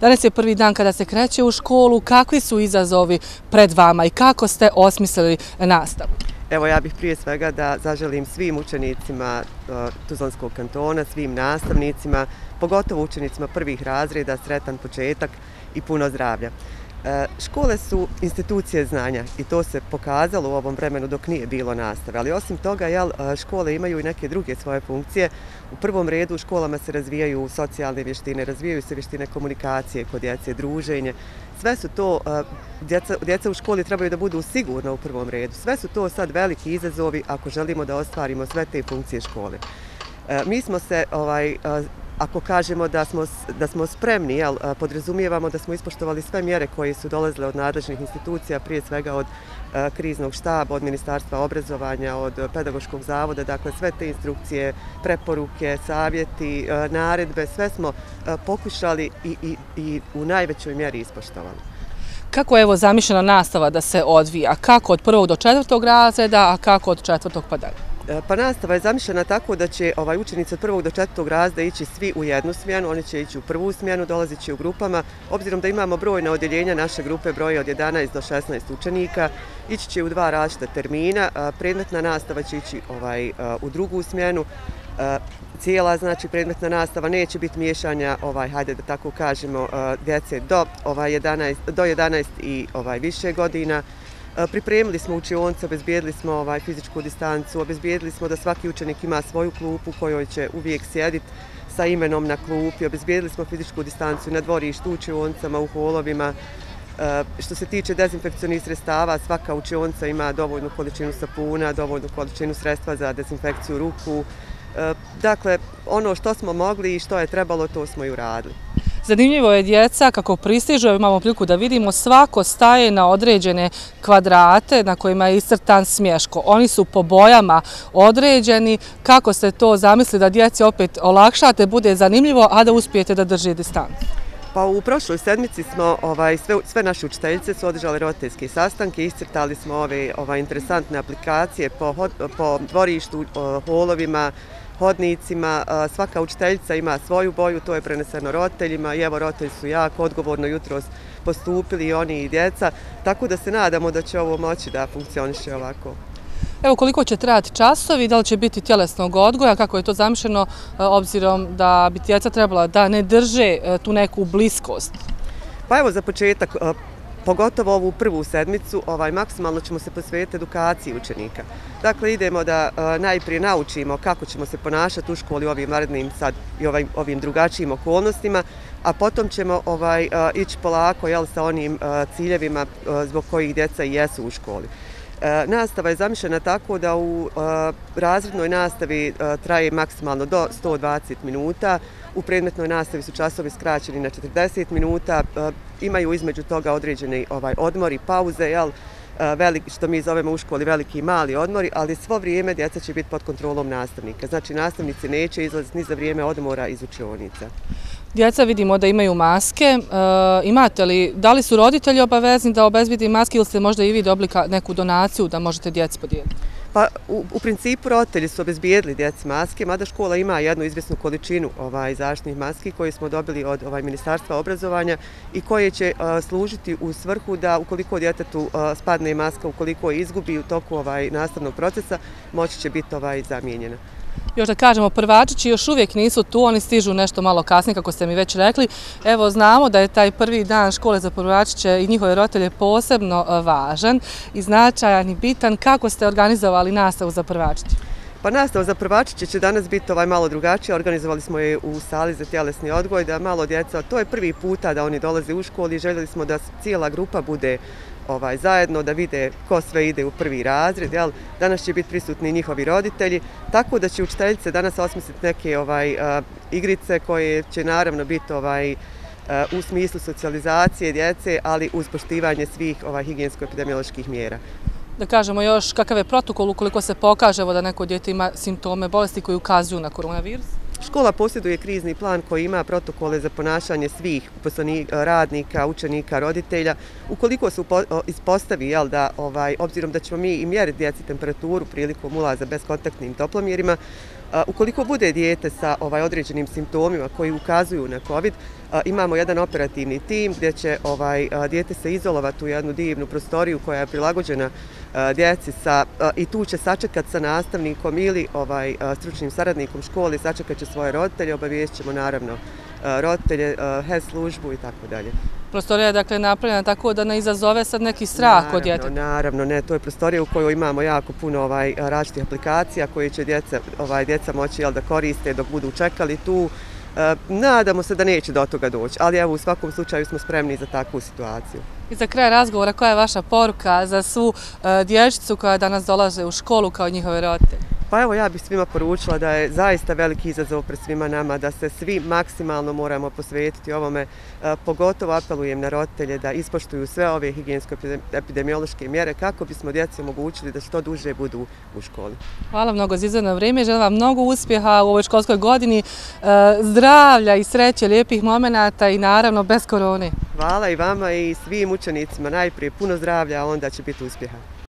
Danas je prvi dan kada se kreće u školu. Kakvi su izazovi pred vama i kako ste osmislili nastavu? Evo ja bih prije svega da zaželim svim učenicima e, Tuzlanskog kantona, svim nastavnicima, pogotovo učenicima prvih razreda, sretan početak i puno zdravlja. E, škole su institucije znanja i to se pokazalo u ovom vremenu dok nije bilo nastave, ali osim toga jel, e, škole imaju i neke druge svoje funkcije. U prvom redu u školama se razvijaju socijalne vještine, razvijaju se vještine komunikacije kod djece, druženje. Sve su to, e, djeca, djeca u školi trebaju da budu sigurno u prvom redu. Sve su to sad veliki izazovi ako želimo da ostvarimo sve te funkcije škole. E, mi smo se ovaj, ako kažemo da smo, da smo spremni, jel, podrazumijevamo da smo ispoštovali sve mjere koje su dolazile od nadležnih institucija, prije svega od kriznog štaba, od ministarstva obrazovanja, od pedagoškog zavoda, dakle sve te instrukcije, preporuke, savjeti, naredbe, sve smo pokušali i, i, i u najvećoj mjeri ispoštovali. Kako je evo zamišljena nastava da se odvija? Kako od prvog do četvrtog razreda, a kako od četvrtog pa dalje? E, pa nastava je zamišljena tako da će ovaj učenici od prvog do četvrtog razda ići svi u jednu smjenu, oni će ići u prvu smjenu, dolazit će u grupama. Obzirom da imamo brojne odjeljenja naše grupe, broje od 11 do 16 učenika, ići će u dva različita termina. Predmetna nastava će ići ovaj, e, u drugu smjenu. E, cijela znači predmetna nastava neće biti miješanja, ovaj, hajde da tako kažemo, djece do, ovaj, 11, do 11 i ovaj, više godina. Pripremili smo učionce, obezbijedili smo ovaj fizičku distancu, obezbijedili smo da svaki učenik ima svoju klupu kojoj će uvijek sjediti sa imenom na klupi, obezbijedili smo fizičku distancu na dvorištu učioncama, u holovima. Što se tiče dezinfekcionih sredstava, svaka učionca ima dovoljnu količinu sapuna, dovoljnu količinu sredstva za dezinfekciju ruku. Dakle, ono što smo mogli i što je trebalo, to smo i uradili. Zanimljivo je djeca kako pristižu, imamo priliku da vidimo, svako staje na određene kvadrate na kojima je iscrtan smješko. Oni su po bojama određeni. Kako ste to zamisli da djeci opet olakšate, bude zanimljivo, a da uspijete da drži distanc? Pa u prošloj sedmici smo ovaj, sve, sve naše učiteljice su održali roditeljske sastanke, iscrtali smo ove ovaj, interesantne aplikacije po, po dvorištu, holovima, hodnicima. Svaka učiteljica ima svoju boju, to je preneseno roditeljima i evo roditelji su jako odgovorno jutro postupili i oni i djeca, tako da se nadamo da će ovo moći da funkcioniše ovako. Evo koliko će trajati časovi, da li će biti tjelesnog odgoja, kako je to zamišljeno e, obzirom da bi djeca trebala da ne drže e, tu neku bliskost? Pa evo za početak, e, pogotovo ovu prvu sedmicu, ovaj, maksimalno ćemo se posvetiti edukaciji učenika. Dakle, idemo da e, najprije naučimo kako ćemo se ponašati u školi ovim narednim sad i ovim, ovim drugačijim okolnostima, a potom ćemo ovaj, e, ići polako jel, sa onim e, ciljevima zbog kojih djeca i jesu u školi. E, nastava je zamišljena tako da u e, razrednoj nastavi e, traje maksimalno do 120 minuta. U predmetnoj nastavi su časovi skraćeni na 40 minuta. Imaju između toga određeni ovaj, odmori, pauze, jel? što mi zovemo u školi veliki i mali odmori, ali svo vrijeme djeca će biti pod kontrolom nastavnika. Znači, nastavnici neće izlaziti ni za vrijeme odmora iz učionica. Djeca vidimo da imaju maske. E, imate li, da li su roditelji obavezni da obezbidi maske ili ste možda i vi dobili neku donaciju da možete djeci podijeliti? Pa u, u principu roditelji su obezbijedili djeci maske, mada škola ima jednu izvjesnu količinu ovaj, zaštitnih maski koje smo dobili od ovaj, Ministarstva obrazovanja i koje će e, služiti u svrhu da ukoliko djetetu e, spadne maska, ukoliko je izgubi u toku ovaj, nastavnog procesa, moći će biti ovaj, zamijenjena. Još da kažemo, prvačići još uvijek nisu tu, oni stižu nešto malo kasnije, kako ste mi već rekli. Evo, znamo da je taj prvi dan škole za prvačiće i njihove roditelje posebno e, važan i značajan i bitan. Kako ste organizovali nastavu za prvačiće? Pa nastava za prvačiće će danas biti ovaj malo drugačije. Organizovali smo je u sali za tjelesni odgoj, da malo djeca, to je prvi puta da oni dolaze u školu i željeli smo da cijela grupa bude ovaj, zajedno da vide ko sve ide u prvi razred. Jel? Danas će biti prisutni njihovi roditelji, tako da će učiteljice danas osmisliti neke ovaj, a, igrice koje će naravno biti ovaj, u smislu socijalizacije djece, ali uz poštivanje svih ovaj, higijensko-epidemioloških mjera. Da kažemo još kakav je protokol ukoliko se pokaže da neko djete ima simptome bolesti koji ukazuju na koronavirus? Škola posjeduje krizni plan koji ima protokole za ponašanje svih e, radnika, učenika, roditelja. Ukoliko se ispostavi, jel, da, ovaj, obzirom da ćemo mi i mjeriti djeci temperaturu prilikom ulaza bez kontaktnim toplomjerima, Ukoliko bude dijete sa ovaj određenim simptomima koji ukazuju na COVID, imamo jedan operativni tim gdje će ovaj dijete se izolovati u jednu divnu prostoriju koja je prilagođena djeci sa, i tu će sačekat sa nastavnikom ili ovaj stručnim saradnikom škole, sačekat će svoje roditelje, obavijest ćemo naravno roditelje, HES službu i tako dalje. Prostorija je dakle napravljena tako da ne izazove sad neki strah kod djeteta? Naravno, ne, to je prostorija u kojoj imamo jako puno ovaj, različitih aplikacija koje će djeca, ovaj, djeca moći jel, da koriste dok budu čekali tu. E, nadamo se da neće do toga doći, ali evo u svakom slučaju smo spremni za takvu situaciju. I za kraj razgovora, koja je vaša poruka za svu e, dječicu koja danas dolaze u školu kao njihove roditelje? Pa evo ja bih svima poručila da je zaista veliki izazov pred svima nama, da se svi maksimalno moramo posvetiti ovome. E, pogotovo apelujem na roditelje da ispoštuju sve ove higijensko-epidemiološke mjere kako bismo djeci omogućili da što duže budu u školi. Hvala mnogo za izvedno vrijeme. Želim vam mnogo uspjeha u ovoj školskoj godini, e, zdravlja i sreće, lijepih momenata i naravno bez korone. Hvala i vama i svim učenicima. Najprije puno zdravlja, a onda će biti uspjeha.